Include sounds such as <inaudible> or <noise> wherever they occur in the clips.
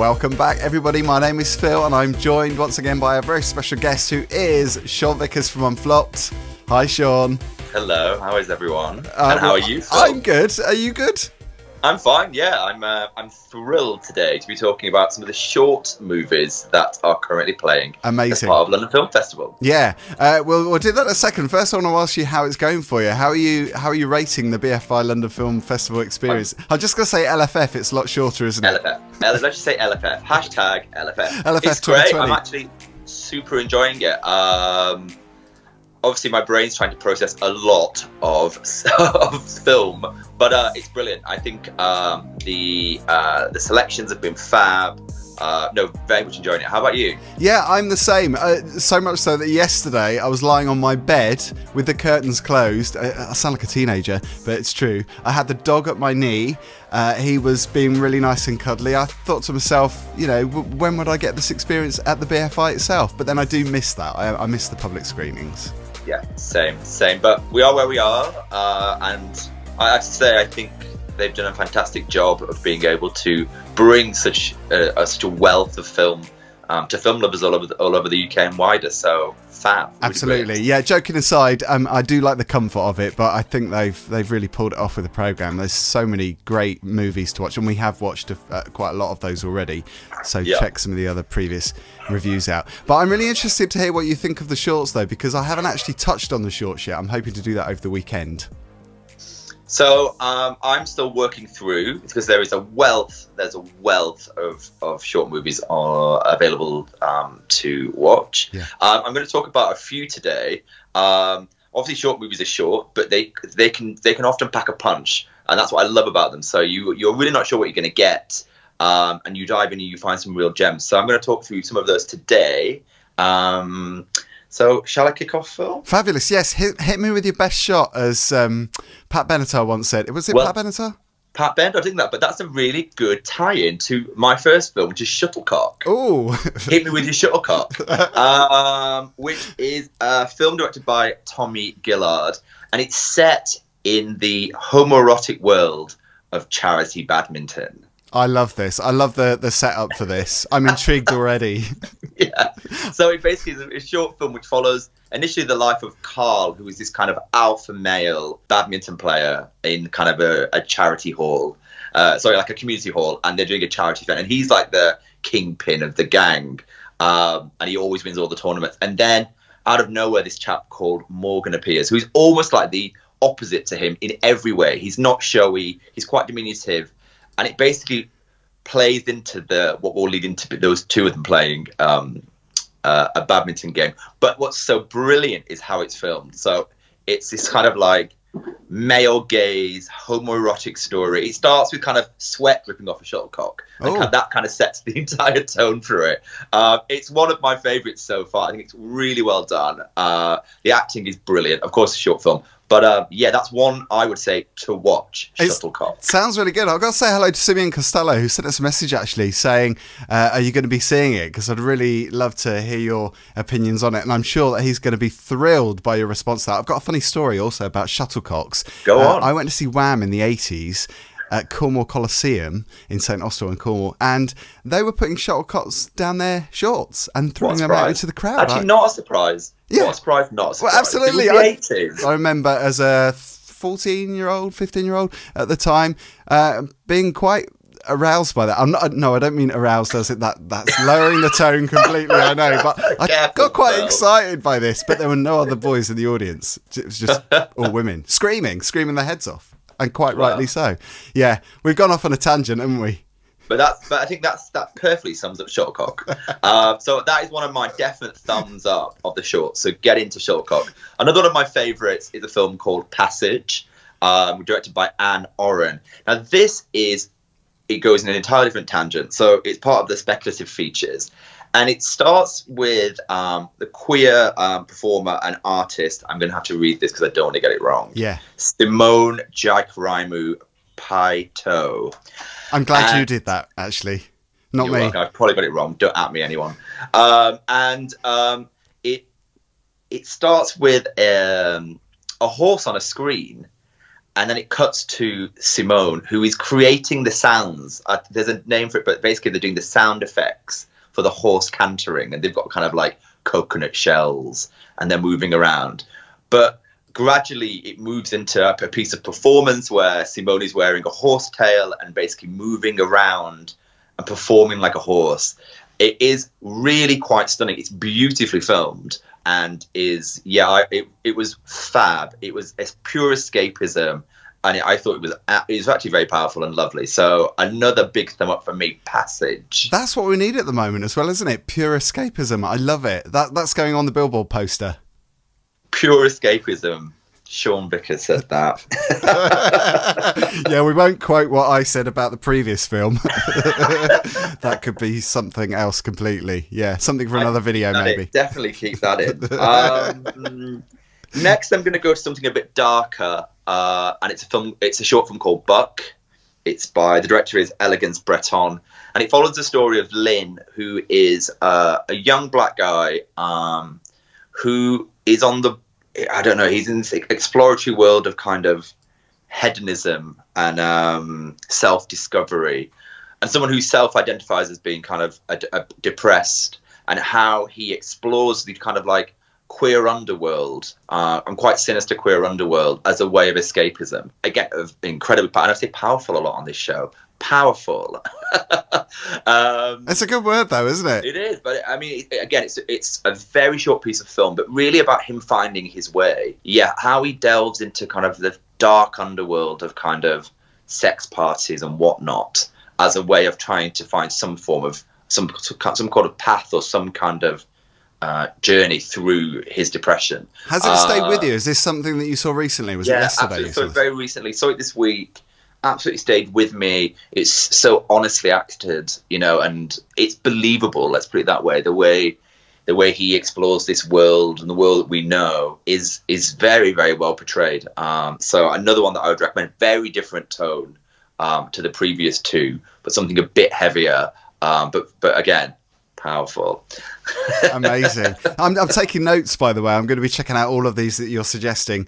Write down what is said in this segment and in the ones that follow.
Welcome back, everybody. My name is Phil, and I'm joined once again by a very special guest who is Sean Vickers from Unflopped. Hi, Sean. Hello, how is everyone? Uh, and how are you? Phil? I'm good. Are you good? I'm fine. Yeah, I'm. Uh, I'm thrilled today to be talking about some of the short movies that are currently playing. Amazing. As part of London Film Festival. Yeah. Uh, we'll, we'll do that in a second. First, I want to ask you how it's going for you. How are you? How are you rating the BFI London Film Festival experience? I'm, I'm just gonna say LFF. It's a lot shorter, isn't it? LFF. Let's just say LFF. Hashtag LFF. LFF it's great. I'm actually super enjoying it. Um, obviously my brain's trying to process a lot of, <laughs> of film, but uh, it's brilliant. I think um, the uh, the selections have been fab. Uh, no, very much enjoying it. How about you? Yeah, I'm the same. Uh, so much so that yesterday I was lying on my bed with the curtains closed. I, I sound like a teenager, but it's true. I had the dog at my knee. Uh, he was being really nice and cuddly. I thought to myself, you know, when would I get this experience at the BFI itself? But then I do miss that. I, I miss the public screenings yeah, same, same. But we are where we are, uh, and I have to say, I think they've done a fantastic job of being able to bring such a, a such a wealth of film um, to film lovers all over the, all over the UK and wider. So fab. Absolutely, yeah. Joking aside, um, I do like the comfort of it, but I think they've they've really pulled it off with the program. There's so many great movies to watch, and we have watched a, uh, quite a lot of those already. So yeah. check some of the other previous reviews out. But I'm really interested to hear what you think of the shorts, though, because I haven't actually touched on the shorts yet. I'm hoping to do that over the weekend. So um, I'm still working through because there is a wealth. There's a wealth of, of short movies are available um, to watch. Yeah. Um, I'm going to talk about a few today. Um, obviously, short movies are short, but they they can they can often pack a punch, and that's what I love about them. So you you're really not sure what you're going to get, um, and you dive in and you find some real gems. So I'm going to talk through some of those today. Um, so, shall I kick off, Phil? Fabulous. Yes, hit, hit me with your best shot, as um, Pat Benatar once said. Was it well, Pat Benatar? Pat Benatar, I think that, but that's a really good tie-in to my first film, which is Shuttlecock. Oh, hit me with your shuttlecock, <laughs> um, which is a film directed by Tommy Gillard, and it's set in the homoerotic world of charity badminton. I love this. I love the the setup for this. I'm intrigued already. <laughs> yeah. So it basically is a short film which follows initially the life of Carl, who is this kind of alpha male badminton player in kind of a, a charity hall. Uh, sorry, like a community hall, and they're doing a charity event, and he's like the kingpin of the gang, um, and he always wins all the tournaments. And then out of nowhere, this chap called Morgan appears, who's almost like the opposite to him in every way. He's not showy. He's quite diminutive and it basically plays into the what will lead into those two of them playing um, uh, a badminton game. But what's so brilliant is how it's filmed. So it's this kind of like male gaze homoerotic story. It starts with kind of sweat dripping off a shuttlecock, and oh. that kind of sets the <laughs> entire tone for it. Uh, it's one of my favourites so far. I think it's really well done. Uh, the acting is brilliant. Of course, a short film, but uh, yeah, that's one I would say to watch. Shuttlecock sounds really good. I've got to say hello to Simeon Costello, who sent us a message actually saying, uh, "Are you going to be seeing it?" Because I'd really love to hear your opinions on it, and I'm sure that he's going to be thrilled by your response to that. I've got a funny story also about shuttlecocks. Go uh, on. I went to see Wham in the '80s, at Cornwall Coliseum in St Austell in Cornwall, and they were putting shuttlecocks down their shorts and throwing them out into the crowd. Actually, not a surprise. Yeah. Not a surprise, not a surprise. Well, absolutely. I, I remember as a 14 year old, 15 year old at the time, uh, being quite aroused by that. I'm not. No, I don't mean aroused as it that that's <laughs> lowering the tone completely. I know, but <laughs> I Careful, got quite excited by this. But there were no <laughs> other boys in the audience. It was just all women screaming, screaming their heads off and quite wow. rightly so. Yeah, we've gone off on a tangent, haven't we? But that, but I think that's that perfectly sums up Shuttlecock. <laughs> uh, so that is one of my definite thumbs up of the short. So get into Shuttlecock. Another one of my favourites is a film called Passage, um, directed by Anne Oren. Now this is it goes in an entirely different tangent. So it's part of the speculative features, and it starts with um, the queer um, performer and artist. I'm going to have to read this because I don't want to get it wrong. Yeah. Simone Jaikiriuma Paetau. I'm glad and you did that, actually. Not me. Welcome. I probably got it wrong. Don't at me, anyone. Um, and um, it it starts with um, a horse on a screen, and then it cuts to Simone, who is creating the sounds. Uh, there's a name for it, but basically they're doing the sound effects for the horse cantering, and they've got kind of like coconut shells, and they're moving around. But gradually, it moves into a, piece of performance where Simone is wearing a horse tail and basically moving around and performing like a horse. It is really quite stunning. It's beautifully filmed and is yeah, it it was fab. It was pure escapism, and I thought it was it was actually very powerful and lovely. So another big thumb up for me. Passage. That's what we need at the moment as well, isn't it? Pure escapism. I love it. That that's going on the billboard poster. Pure escapism. Sean Vickers said that. <laughs> yeah, we won't quote what I said about the previous film. <laughs> that could be something else completely. Yeah, something for another video, maybe. It. Definitely keep that in. <laughs> Um, <laughs> next, I'm going to go to something a bit darker, uh, and it's a film. It's a short film called Buck. It's by the director is Elegance Bratton, and it follows the story of Lynn, who is uh, a young black guy um, who is on the I don't know. He's in this exploratory world of kind of hedonism and um, self discovery, and someone who self identifies as being kind of a, a depressed, and how he explores the kind of like queer underworld uh, and quite sinister queer underworld as a way of escapism. Again, incredibly, and I say powerful a lot on this show, powerful. <laughs> um, it's a good word, though, isn't it? It is, but I mean, again, it's it's a very short piece of film, but really about him finding his way. Yeah, how he delves into kind of the dark underworld of kind of sex parties and whatnot as a way of trying to find some form of some some kind of path or some kind of uh, journey through his depression. Has it stayed with uh, you? Is this something that you saw recently? Was yeah, it yesterday? Absolutely. Saw it very recently. Saw it this week absolutely stayed with me. It's so honestly acted, you know, and it's believable. Let's put it that way. The way the way he explores this world and the world that we know is is very very well portrayed. Um, so another one that I would recommend. Very different tone um, to the previous two, but something a bit heavier. Um, but but again, powerful. Amazing. <laughs> I'm, I'm taking notes, by the way. I'm going to be checking out all of these that you're suggesting.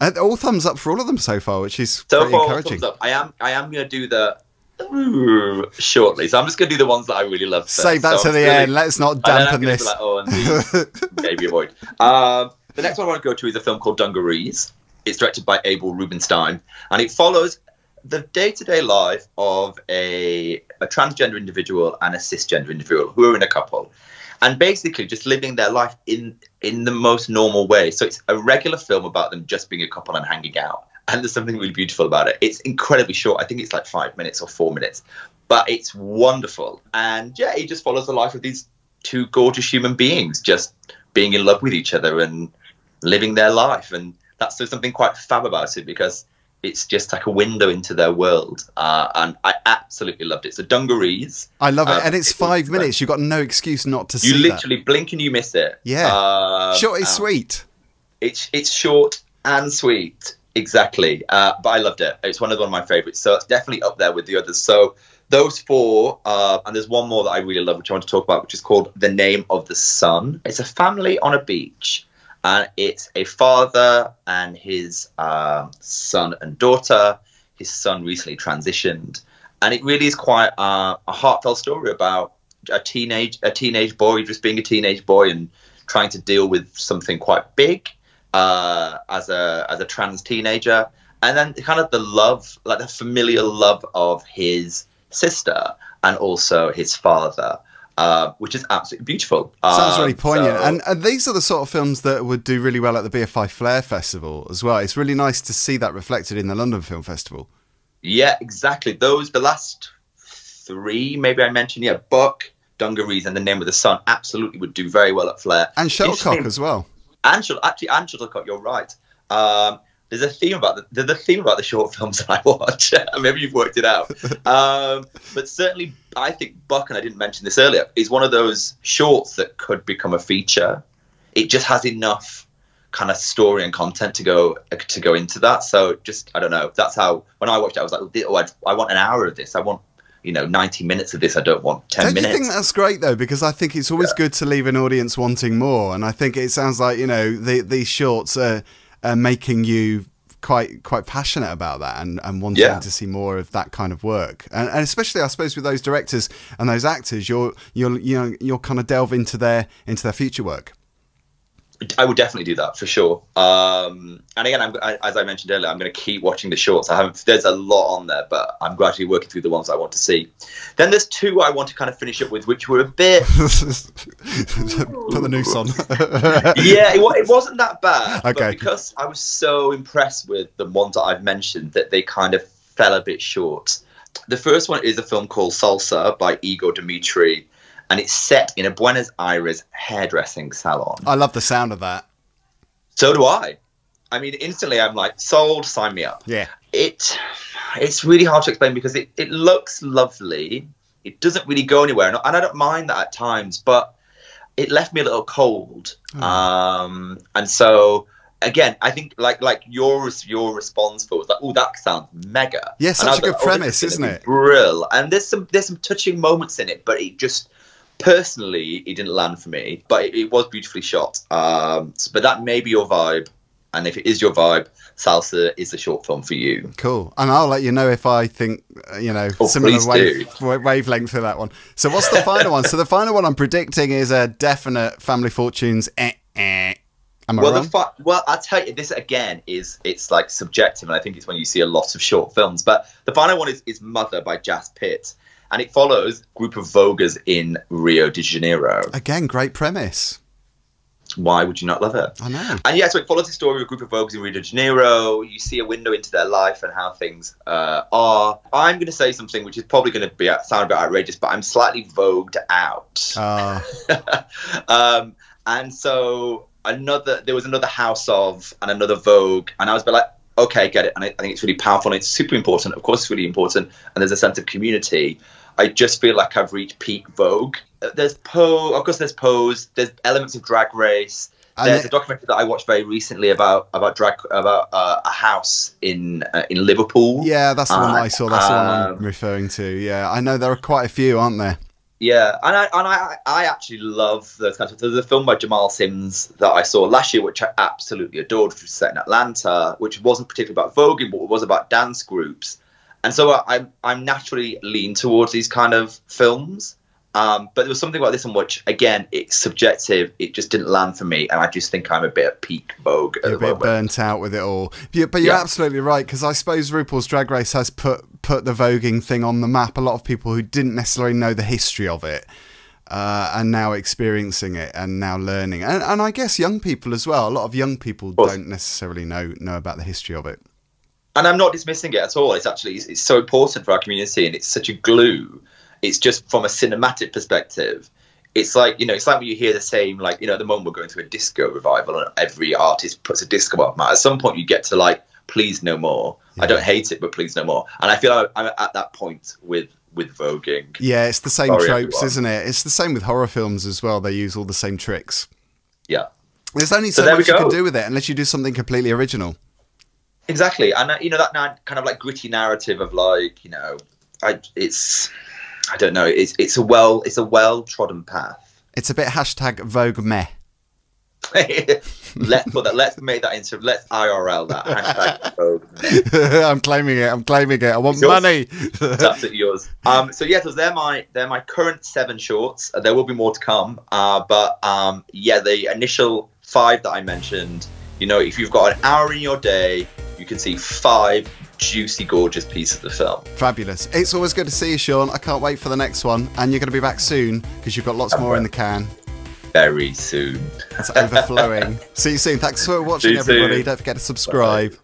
And all thumbs up for all of them so far, which is so encouraging. I am I am going to do the ooh, shortly, so I'm just going to do the ones that I really love. First. Save that so to the end. Let's not dampen this. Like, oh, maybe <laughs> avoid. Um, the next one I want to go to is a film called Dungarees. It's directed by Abel Rubinstein, and it follows the day-to-day life of a, a transgender individual and a cisgender individual who are in a couple and basically just living their life in in the most normal way. So it's a regular film about them just being a couple and hanging out. And there's something really beautiful about it. It's incredibly short. I think it's like five minutes or four minutes, but it's wonderful. And yeah, it just follows the life of these two gorgeous human beings just being in love with each other and living their life. And that's something quite fab about it because it's just like a window into their world, uh, and I absolutely loved it. So Dungarees, I love it, um, and it's five minutes. You've got no excuse not to you literally that. blink and you miss it. Yeah, uh, short is sweet. It's it's short and sweet, exactly. Uh, but I loved it. It's one of one of my favorites. So it's definitely up there with the others. So those four, uh, and there's one more that I really love, which I want to talk about, which is called The Name of the Sun. It's a family on a beach and it's a father and his uh, son and daughter. His son recently transitioned, and it really is quite uh, a heartfelt story about a teenage a teenage boy just being a teenage boy and trying to deal with something quite big uh, as a as a trans teenager, and then kind of the love, like the familial love of his sister and also his father. Uh, which is absolutely beautiful. Sounds really um, poignant. So... And, and, these are the sort of films that would do really well at the BFI Flare Festival as well. It's really nice to see that reflected in the London Film Festival. Yeah, exactly. Those, the last three, maybe I mentioned, yeah, Buck, Dungarees, and The Name of the Sun absolutely would do very well at Flare. And Shuttlecock as well. And actually, and Shuttlecock, you're right. Um, there's a theme about the, there's a theme about the short <laughs> films that I watch. <laughs> Maybe you've worked it out. <laughs> Um, but certainly, I think Buck, and I didn't mention this earlier, is one of those shorts that could become a feature. It just has enough kind of story and content to go to go into that. So just I don't know. That's how when I watched it, I was like, oh, I, I want an hour of this. I want you know 90 minutes of this i don't want 10 don't minutes i think that's great though because i think it's always yeah. good to leave an audience wanting more and i think it sounds like you know the, these shorts are uh, making you quite quite passionate about that and, and wanting Yeah. to see more of that kind of work. And, and especially, I suppose, with those directors and those actors, you're you're you know you'll kind of delve into their into their future work. I would definitely do that for sure. Um, and again, I'm, I, as I mentioned earlier, I'm going to keep watching the shorts. I haven't. There's a lot on there, but I'm gradually working through the ones I want to see. Then there's two I want to kind of finish up with, which were a bit. <laughs> Put the noose on. <laughs> yeah, it, it wasn't that bad. Okay. Because I was so impressed with the ones that I've mentioned that they kind of fell a bit short. The first one is a film called Salsa by Igor Dimitri, and it's set in a Buenos Aires hairdressing salon. I love the sound of that. So do I. I mean, instantly I'm like, sold, sign me up. Yeah. It, it's really hard to explain because it, it looks lovely. It doesn't really go anywhere, and I don't mind that at times, but it left me a little cold. Hmm. Um, and so again, I think like like your your response for was like, oh, that sounds mega. Yeah, such a good like, oh, premise, isn't it? Brill. And there's some there's some touching moments in it, but it just personally it didn't land for me. But it, it was beautifully shot. Um, but that may be your vibe, and if it is your vibe, Salsa is the short film for you. Cool. And I'll let you know if I think, uh, you know, Oh, similar wave, wavelength for that one. So what's the final one? So the final one I'm predicting is a definite Family Fortunes. Eh, eh. Am I Well, wrong? the fi- well, I'll tell you, this again is it's like subjective, and I think it's when you see a lot of short films. But the final one is, is Mother by Jas Pitt, and it follows a group of voguers in Rio de Janeiro. Again, great premise. Why would you not love it? I know. And yeah, so it follows the story of a group of voguers in Rio de Janeiro. You see a window into their life and how things uh, are. I'm going to say something which is probably going to be sound a bit outrageous, but I'm slightly vogued out. Uh, <laughs> um, and so another, there was another House of and another Vogue, and I was a bit like, okay, get it. And I, I think it's really powerful and it's super important. Of course, it's really important, and there's a sense of community. I just feel like I've reached peak Vogue. Uh, There's Pose, of course, there's Pose. There's elements of Drag Race. And There's it- a documentary that I watched very recently about about drag about uh, a house in uh, in Liverpool. yeah, that's the one that I saw. That's the one I'm Um, referring to. Yeah, I know there are quite a few, aren't there? Yeah, and I and I, I actually love those kinds of. There's a film by Jamal Sims that I saw last year, which I absolutely adored, which was set in Atlanta, which wasn't particularly about voguing, but it was about dance groups. And so I, I'm naturally lean towards these kind of films. Um, but there was something about this one which, again, it's subjective. It just didn't land for me, and I just think I'm a bit at peak vogue at a bit moment. burnt out with it all. But you're Yeah. absolutely right because I suppose RuPaul's Drag Race has put put the voguing thing on the map. A lot of people who didn't necessarily know the history of it uh, are now experiencing it and now learning, and, and I guess young people as well. A lot of young people course. don't necessarily know know about the history of it. and I'm not dismissing it at all. It's actually it's, it's so important for our community, and it's such a glue. It's just from a cinematic perspective. It's like you know, it's like when you hear the same like you know, at the moment we're going through a disco revival, and every artist puts a disco up. At some point, you get to like, please no more. I don't hate it, but please no more. And I feel like I'm at that point with with voguing. Yeah, it's the same Sorry, tropes, everyone. isn't it? It's the same with horror films as well. They use all the same tricks. Yeah, There's only so, So much you can do with it unless you do something completely original. exactly. And uh, you know that kind of like gritty narrative of like you know, I it's I don't know. It's it's a well it's a well trodden path. It's a bit hashtag Vogue meh. <laughs> let's put that. Let's make that into. Let's IRL that hashtag. Vogue. <laughs> I'm claiming it. I'm claiming it. I want It's money. That's it, yours. Um, so yeah, so they're my they're my current seven shorts. Uh, there will be more to come. Uh, but um, yeah, the initial five that I mentioned. You know, if you've got an hour in your day, you can see five juicy, gorgeous piece of the film. Fabulous. It's always good to see you, Sean. I can't wait for the next one. And you're going to be back soon because you've got lots more in the can. Very soon. It's overflowing. <laughs> see you soon. Thanks for watching, you soon. everybody. Don't forget to subscribe.